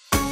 you